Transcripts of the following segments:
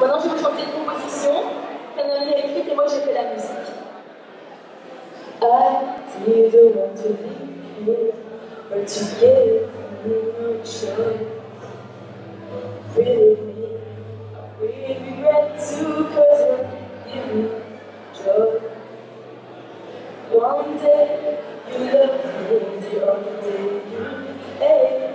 Maintenant, je vais vous chanter une composition qu'un ami a écrite et moi j'ai fait la musique. I didn't want to leave you, but you gave me no choice. Believe me, I will regret to cause you give me joy. One day you love me, the other day you hate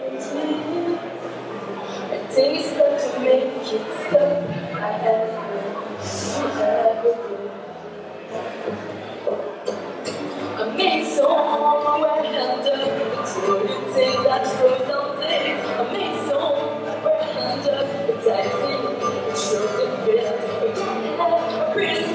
Pretty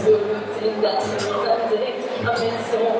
still pretend that you're. I'm so